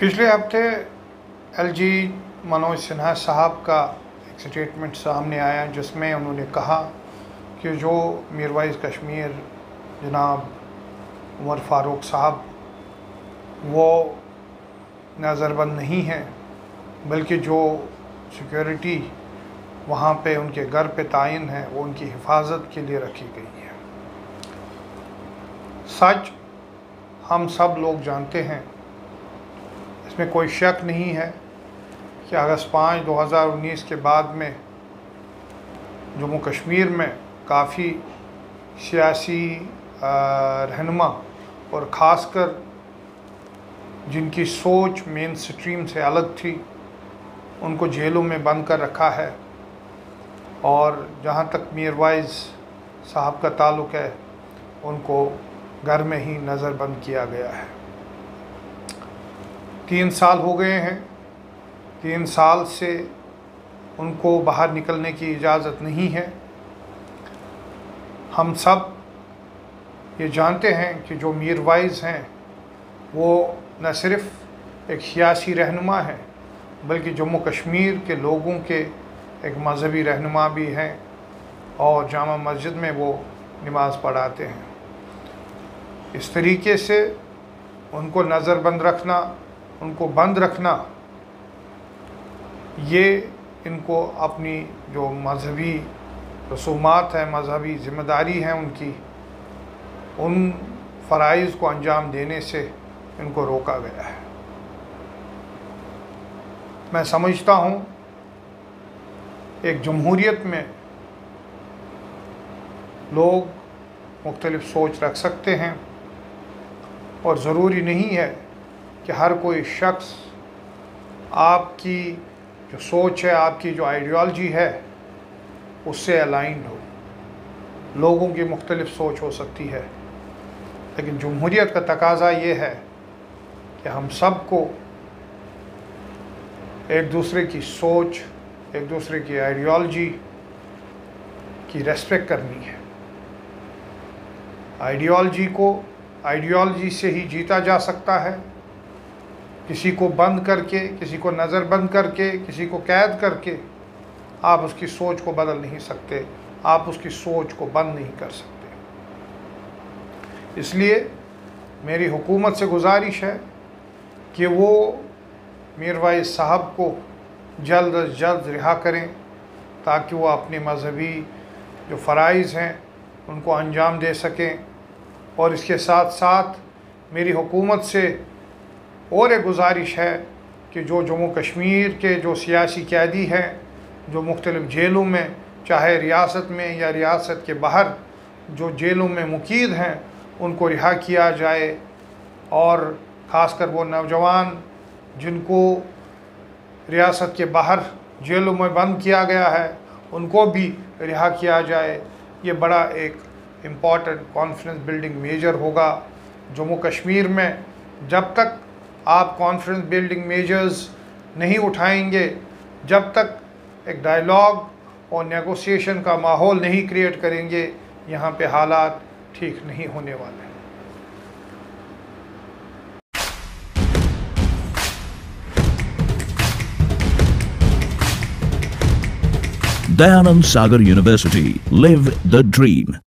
पिछले हफ़्ते एलजी मनोज सिन्हा साहब का एक स्टेटमेंट सामने आया जिसमें उन्होंने कहा कि जो मीरवाइज कश्मीर जनाब उमर फ़ारूक साहब, वो नज़रबंद नहीं हैं, बल्कि जो सिक्योरिटी वहाँ पे उनके घर पे तयन है, वो उनकी हिफाजत के लिए रखी गई है। सच हम सब लोग जानते हैं इसमें कोई शक नहीं है कि अगस्त पाँच दो हज़ार उन्नीस के बाद में जम्मू कश्मीर में काफ़ी सियासी रहनुमा और ख़ासकर जिनकी सोच मेन स्ट्रीम से अलग थी, उनको जेलों में बंद कर रखा है। और जहाँ तक मीरवाइज साहब का ताल्लुक़ है, उनको घर में ही नज़रबंद किया गया है। तीन साल हो गए हैं। तीन साल से उनको बाहर निकलने की इजाज़त नहीं है। हम सब ये जानते हैं कि जो मीरवाइज हैं, वो न सिर्फ़ एक सियासी रहनुमा हैं, बल्कि जम्मू कश्मीर के लोगों के एक मज़हबी रहनुमा भी हैं और जामा मस्जिद में वो नमाज़ पढ़ाते हैं। इस तरीके से उनको नज़रबंद रखना उनको बंद रखना, ये इनको अपनी जो मजहबी रसूमात हैं, मजहबी ज़िम्मेदारी हैं उनकी, उन फ़रज़ को अंजाम देने से इनको रोका गया है। मैं समझता हूँ, एक जमहूरीत में लोग मुख्तलिफ़ सोच रख सकते हैं और ज़रूरी नहीं है कि हर कोई शख्स आपकी जो सोच है, आपकी जो आइडियोलॉजी है, उससे अलाइंड हो। लोगों की मुख्तलिफ़ सोच हो सकती है। लेकिन जमहूरीत का तकाजा ये है कि हम सबको एक दूसरे की सोच, एक दूसरे की आइडियोलॉजी की रेस्पेक्ट करनी है। आइडियोलॉजी को आइडियोलॉजी से ही जीता जा सकता है। किसी को बंद करके, किसी को नज़रबंद करके, किसी को कैद करके आप उसकी सोच को बदल नहीं सकते, आप उसकी सोच को बंद नहीं कर सकते। इसलिए मेरी हुकूमत से गुजारिश है कि वो मीरवाइज साहब को जल्द अज जल्द रिहा करें, ताकि वो अपने मजहबी जो फ़रज़ हैं, उनको अंजाम दे सकें। और इसके साथ साथ मेरी हुकूमत से और एक गुजारिश है कि जो जम्मू कश्मीर के जो सियासी कैदी हैं, जो मुख्तलिफ़ जेलों में, चाहे रियासत में या रियासत के बाहर जो जेलों में मुकीद हैं, उनको रिहा किया जाए। और ख़ासकर वो नौजवान जिनको रियासत के बाहर जेलों में बंद किया गया है, उनको भी रिहा किया जाए। ये बड़ा एक इंपॉर्टेंट कॉन्फ्रेंस बिल्डिंग मेजर होगा जम्मू कश्मीर में जब तक आप कॉन्फ्रेंस बिल्डिंग मेजर्स नहीं उठाएँगे जब तक एक डायलॉग और नेगोशिएशन का माहौल नहीं क्रिएट करेंगे, यहाँ पे हालात ठीक नहीं होने वाले Dayanand Sagar University. Live the dream.